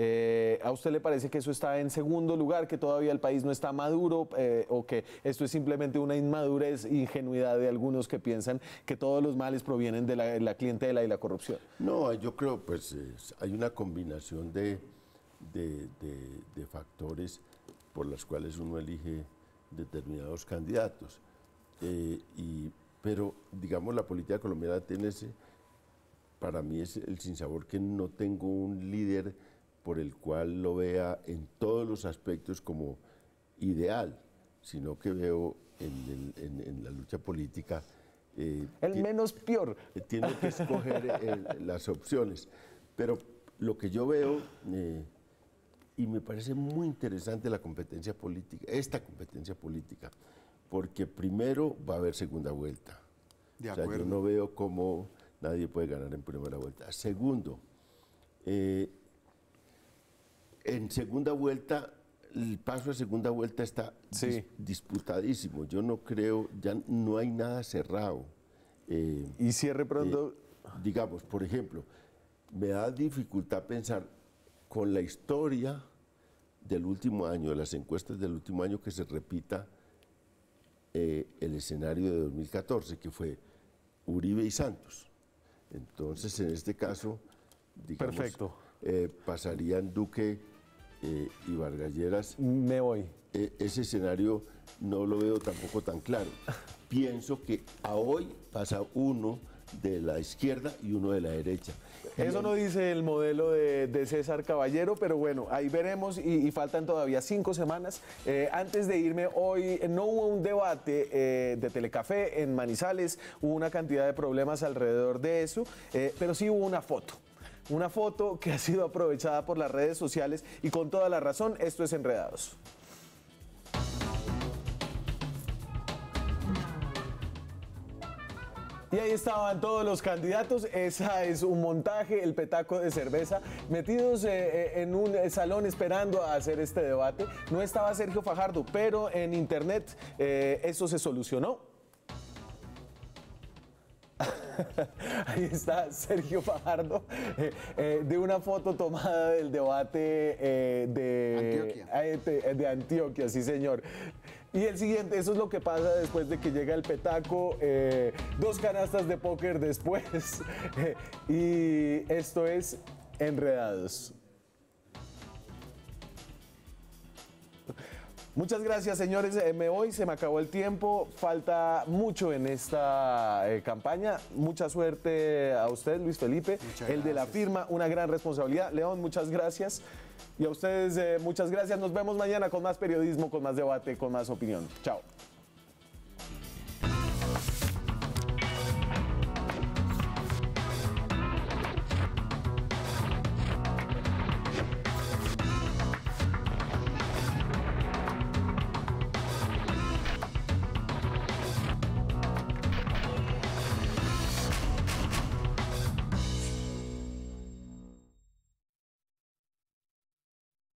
Eh, ¿A usted le parece que eso está en segundo lugar, que todavía el país no está maduro eh, o que esto es simplemente una inmadurez, ingenuidad de algunos que piensan que todos los males provienen de la, la clientela y la corrupción? No, yo creo pues es- hay una combinación de factores por las cuales uno elige determinados candidatos. Eh, y, pero digamos la política colombiana tiene ese, para mí es el sinsabor que no tengo un líder por el cual lo vea en todos los aspectos como ideal, sino que veo en, el- en- en la lucha política eh, El menos peor. eh, tiene que escoger eh, las opciones. Pero lo que yo veo, eh, y me parece muy interesante la competencia política, esta competencia política, porque primero va a haber segunda vuelta. De O sea, yo no veo cómo nadie puede ganar en primera vuelta. Segundo, eh, en segunda vuelta, el paso a segunda vuelta está dis- disputadísimo. Yo no creo, ya no hay nada cerrado. Eh, y cierre pronto. digamos, por ejemplo, me da dificultad pensar con la historia del último año, de las encuestas del último año, que se repita eh, el escenario de 2014, que fue Uribe y Santos. Entonces, en este caso, digamos, Perfecto. eh, pasarían Duque eh, y Vargas Lleras. Me voy. ese escenario no lo veo tampoco tan claro. Pienso que a hoy pasa uno de la izquierda y uno de la derecha. Eso no dice el modelo de, de César Caballero, pero bueno, ahí veremos y, y faltan todavía cinco semanas. Eh, antes de irme, hoy no hubo un debate eh, de Telecafé en Manizales, hubo una cantidad de problemas alrededor de eso, eh, pero sí hubo una foto. Una foto que ha sido aprovechada por las redes sociales y con toda la razón, esto es Enredados. Y ahí estaban todos los candidatos. Esa es un montaje, el petaco de cerveza, metidos eh, eh, en un eh, salón esperando a hacer este debate. No estaba Sergio Fajardo, pero en internet eh, eso se solucionó. Ahí está Sergio Fajardo, eh, eh, de una foto tomada del debate eh, de, eh, de- de Antioquia, sí señor. Y el siguiente, eso es lo que pasa después de que llega el petaco, dos canastas de póker después, y esto es Enredados. Muchas gracias, señores. Eh, me voy, se me acabó el tiempo. Falta mucho en esta eh, campaña. Mucha suerte a usted, Luis Felipe. el de la firma, una gran responsabilidad. León, muchas gracias. Y a ustedes, eh, muchas gracias. Nos vemos mañana con más periodismo, con más debate, con más opinión. Chao.